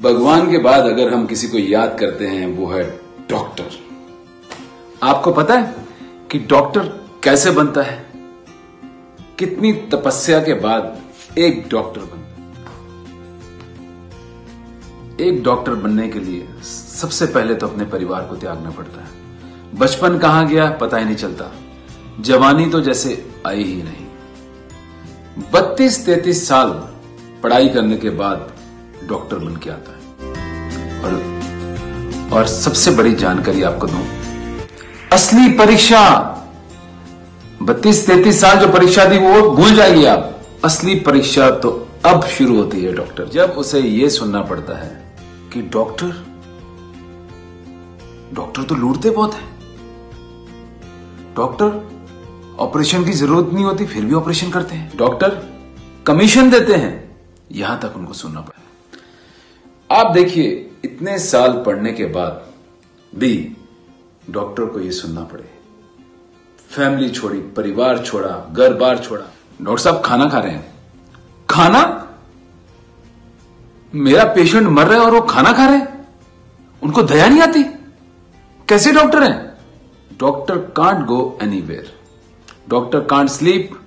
भगवान के बाद अगर हम किसी को याद करते हैं, वो है डॉक्टर। आपको पता है कि डॉक्टर कैसे बनता है? कितनी तपस्या के बाद एक डॉक्टर बनता है। एक डॉक्टर बनने के लिए सबसे पहले तो अपने परिवार को त्यागना पड़ता है। बचपन कहाँ गया, पता ही नहीं चलता। जवानी तो जैसे आई ही नहीं। बत्तीस तैतीस साल पढ़ाई करने के बाद डॉक्टर बन के आता है। और और सबसे बड़ी जानकारी आपको दूँ, असली परीक्षा बत्तीस तैतीस साल जो परीक्षा दी, वो भूल जाइए आप। असली परीक्षा तो अब शुरू होती है, डॉक्टर। जब उसे यह सुनना पड़ता है कि डॉक्टर डॉक्टर तो लूटते बहुत है। डॉक्टर, ऑपरेशन की ज़रूरत नहीं होती, फिर भी ऑपरेशन करते हैं। डॉक्टर, कमीशन देते हैं। यहाँ तक उनको सुनना पड़ा आप देखिए, इतने साल पढ़ने के बाद भी डॉक्टर को यह सुनना पड़े। फैमिली छोड़ी, परिवार छोड़ा, घर बार छोड़ा डॉक्टर साहब खाना खा रहे हैं। खाना? मेरा पेशेंट मर रहा है और वो खाना खा रहे हैं? उनको दया नहीं आती? कैसे डॉक्टर हैं? Doctor can't go anywhere. Doctor can't sleep.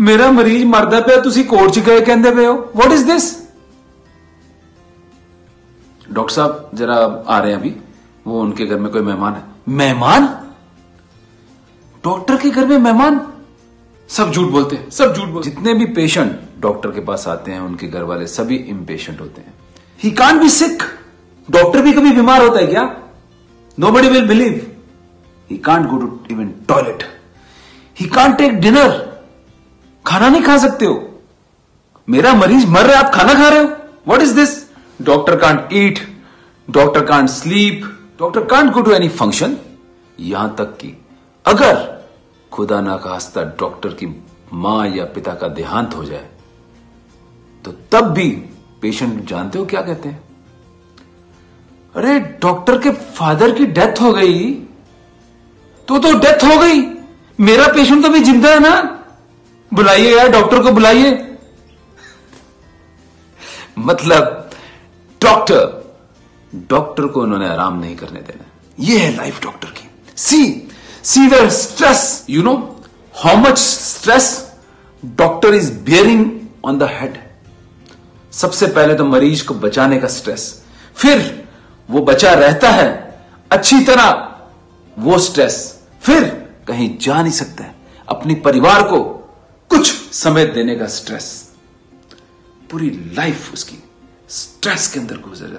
मेरा मरीज़ मरदा पे तुम कोर्ट च गए कहते पे हो। व्हाट इज़ दिस डॉक्टर साहब जरा आ रहे हैं अभी। वो उनके घर में कोई मेहमान है। मेहमान? डॉक्टर के घर में मेहमान? सब झूठ बोलते हैं। सब झूठ बोलते जितने भी पेशेंट डॉक्टर के पास आते हैं उनके घर वाले सभी इम्पेशेंट होते हैं। ही कान बी सिक डॉक्टर भी कभी बीमार होता है क्या? Nobody will believe he can't go to even toilet he can't take dinner खाना नहीं खा सकते हो। मेरा मरीज़ मर रहा है आप खाना खा रहे हो? What is this doctor can't eat doctor can't sleep doctor can't go to any function यहाँ तक कि अगर खुदा ना खास्ता डॉक्टर की माँ या पिता का देहांत हो जाए तो तब भी पेशेंट जानते हो क्या कहते हैं? अरे डॉक्टर के फादर की डेथ हो गई तो तो डेथ हो गई। मेरा पेशेंट तो भी ज़िंदा है ना? बुलाइए यार डॉक्टर को बुलाइए। मतलब डॉक्टर डॉक्टर को उन्होंने आराम नहीं करने देना यह है लाइफ डॉक्टर की। See see the stress you know how much stress doctor is bearing on the head सबसे पहले तो मरीज़ को बचाने का स्ट्रेस फिर वो बचा रहता है, अच्छी तरह वो स्ट्रेस फिर कहीं जा नहीं सकता है। अपनी परिवार को कुछ समय देने का स्ट्रेस पूरी लाइफ उसकी। स्ट्रेस के अंदर गुजर जाती